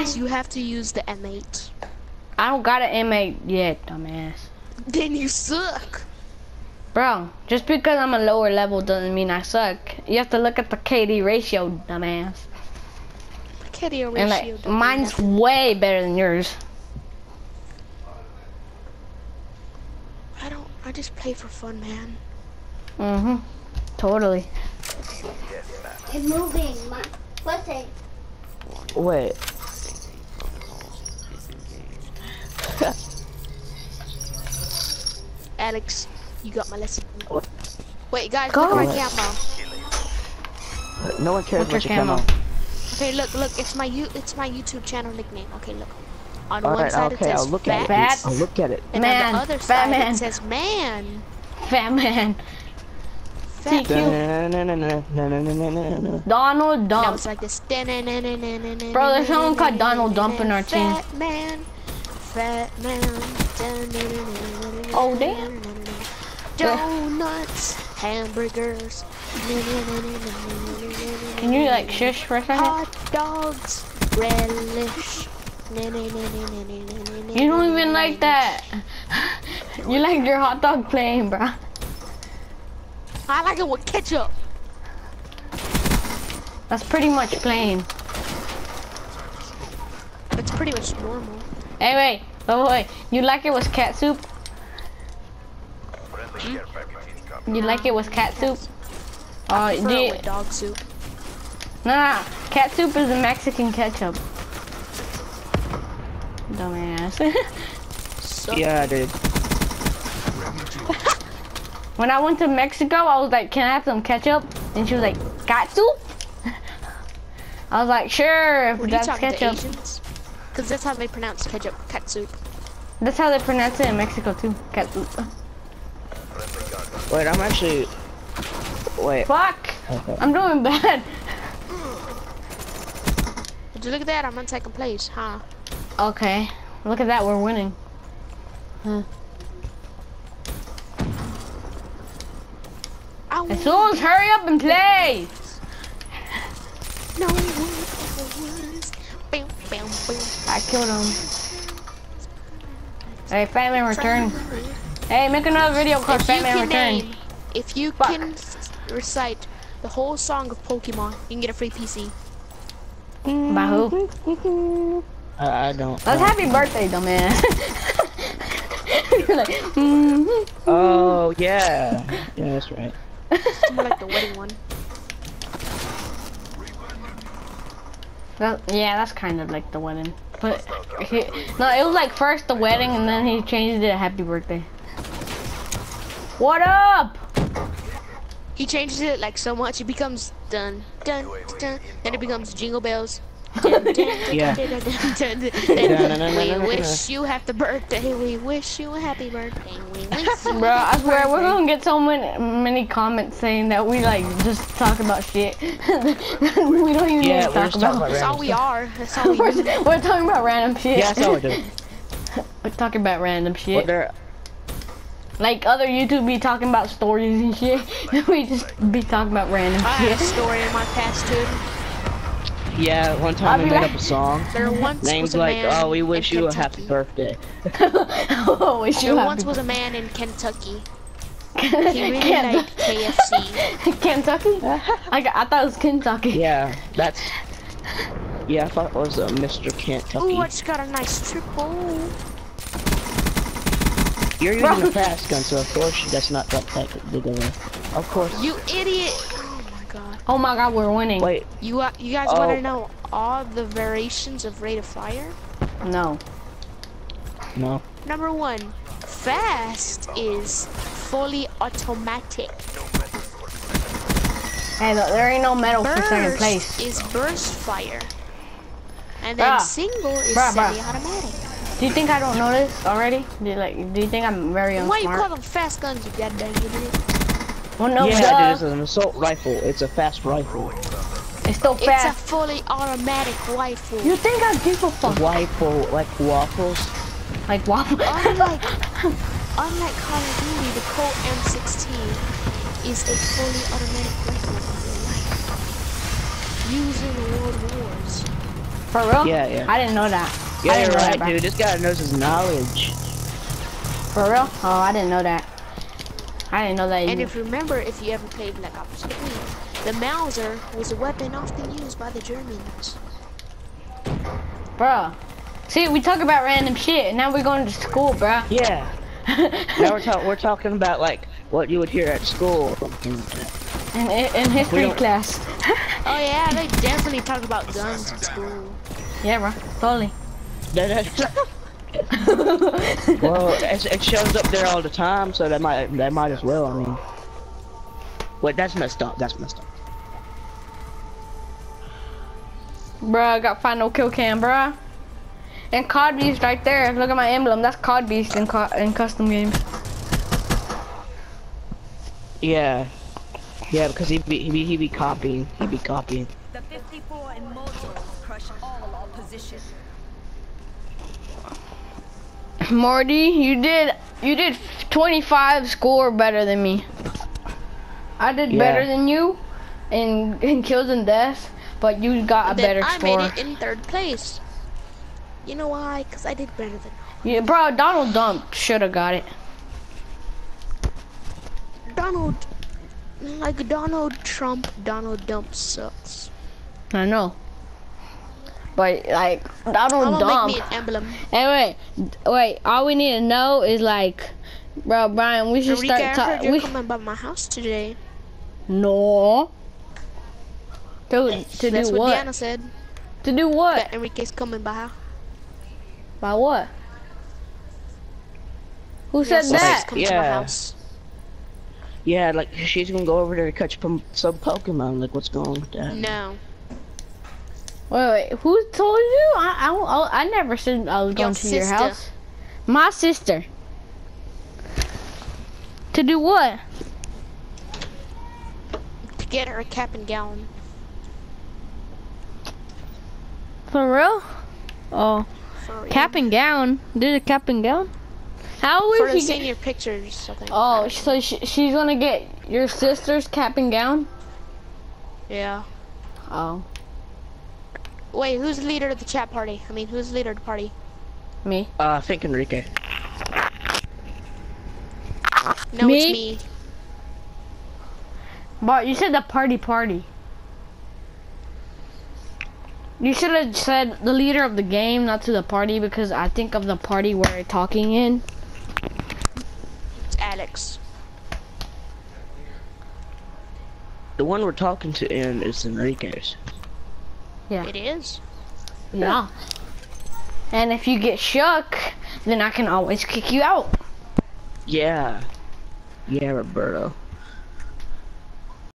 You have to use the M8. I don't got an M8 yet, dumbass. Then you suck. Bro, just because I'm a lower level doesn't mean I suck. You have to look at the KD ratio, dumbass. KD ratio. And like, don't mine's nothing. way better than yours. I don't. I just play for fun, man. Mm-hmm. Totally. It's moving. My, what's it? Wait. Alex, you got my lesson. What? Wait, guys, Go. look at my camo. No one cares What's what your your camo. camo? Okay, look, look. It's my you. It's my YouTube channel nickname. Okay, look. On one Alright, side okay, it says I'll look fat, at Fat. it. I'll look at it. and Man, on the other side man. it says man. Fat man. Fat. Cute. Donald Now Dump. it's like this. Bro, there's someone called Donald Dump in our team. Fat man. Fat man. Oh, damn. Donuts, hamburgers. Can you like shush for a second? Hot dogs, relish. You don't even like that. You like your hot dog plain, bro. I like it with ketchup. That's pretty much plain. It's pretty much normal. Hey, wait. Wait, wait. You like it with cat soup? Hmm? You like it with cat soup? Oh, Prefer do you, dog soup. nah, nah. Cat soup is a Mexican ketchup. Dumbass. So Yeah, dude. when I went to Mexico, I was like, can I have some ketchup? And she was like, cat soup? I was like, sure, if Were that's talking ketchup. To Asians? Because that's how they pronounce ketchup, cat soup. That's how they pronounce it in Mexico too. Cat soup. Wait, I'm actually. Wait. Fuck! Okay. I'm doing bad. Would you look at that? I'm on second place, huh? Okay. Look at that, we're winning. Huh. I As soon as hurry up and play! No I killed him. Hey, Fatman return. Hey, make another video called If you Fatman return. name, if you Fuck. can recite the whole song of Pokemon, you can get a free PC. By who? I, I don't. That's know. happy birthday, dumbass. You're like, mm Oh yeah. Yeah, that's right. It's more like the wedding one. that, yeah, that's kind of like the wedding. But he, no, it was like first the wedding, and then he changed it to happy birthday. What up? He changes it like so much, it becomes done, done, dun. Then it becomes jingle bells. Yeah. We wish you happy birthday. We wish you a happy birthday. We wish you Bro, a I happy swear we're gonna get so many, many comments saying that we like just talk about shit. we don't even Yeah, talk we're talking about. about That's all we stuff. are. That's all we we're, do. we're talking about random shit. Yeah, that's all we do. we're talking about random Well, shit. there. Like other YouTube be talking about stories and shit. we just be talking about random I have a shit. story in my past too. Yeah, one I'll time we made like- up a song. There once Names was a like, man oh, we wish in you a happy birthday. oh, wish you There happy once was a man in Kentucky. He Kentucky. really liked KFC. Kentucky? I, got- I thought it was Kentucky. Yeah, that's. Yeah, I thought it was uh, Mr. Kentucky. Ooh, I just got a nice triple. You're using Bro. a fast gun, so of course that's not that that big of a. Of course. You idiot! Oh my god. Oh my god, we're winning. Wait, You uh, you guys Oh. want to know all the variations of rate of fire? No. no. Number one, fast is fully automatic. Hey, look, there ain't no medal for second Burst place. is burst fire. And then Bruh. single is Bruh, bruh. semi-automatic. Do you think I don't know this already? Do you, like, do you think I'm very Why you call unsmart? them fast guns, you goddamn idiot? Well, no, yeah, duh. dude, it's an assault rifle. It's a fast rifle. It's still It's a fully automatic rifle. You think I give a A fuck? rifle like waffles. Like waffle? Unlike, unlike Call of Duty, the Colt M16 is a fully automatic rifle in real life. Used in World Wars. For real? Yeah, yeah. I didn't know that. Yeah, you're right, that, dude. This guy knows his knowledge. For real? Oh, I didn't know that. I didn't know that And if you remember, if you ever played Black Ops 3, the Mauser was a weapon often used by the Germans. Bruh. See, we talk about random shit, and now we're going to school, bruh. Yeah. now we're talking. We're talking about like what you would hear at school. in, in, in history class. Oh yeah, they definitely talk about guns in school. yeah, bro. Totally. well, it, it shows up there all the time, so they might. They might as well. I mean. Wait, that's messed up. That's messed up. Bruh, I got final kill cam, bruh. And COD Beast right there. Look at my emblem. That's COD Beast in, co in custom games. Yeah. Yeah, because he be he be he be copying. He be copying. The 54 Immortals crush all opposition. Morty, you did you did 25 score better than me. I did Yeah. better than you in in kills and deaths, but you got a then better I score. made it in third place. You know why? Because I did better than Yeah, bro, Donald Dump should have got it. Donald. Like Donald Trump, Donald Dump sucks. I know. But like I'm Donald gonna Dump. make me an emblem. Anyway, wait. All we need to know is like, bro, Brian, we should Enrique, I start heard talking. you're We coming by my house today. no. To to That's do what what? Deanna said. To do what? That Enrique's coming by. By what? Who said Yes, that? she's coming to my Yeah. house. Yeah, like she's gonna go over there to catch some some Pokemon. Like, what's going on with that? No. Wait, wait. Who told you? I I, I, never said I was going to your house. My sister. To do what? To get her a cap and gown. For real? Oh, For cap and gown. Did a cap and gown? How For would she get? senior pictures, think. Oh, so she, she's gonna get your sister's cap and gown? Yeah. Oh, Wait, who's the leader of the chat party? I mean, who's the leader of the party? me. Uh, I think Enrique. No, Me? it's me. But you said the party party. You should have said the leader of the game, not to the party, because I think of the party we're talking in. It's Alex. The one we're talking to in is Enrique's. Yeah. It is. Yeah. And if you get shook, then I can always kick you out. Yeah. Yeah, Roberto.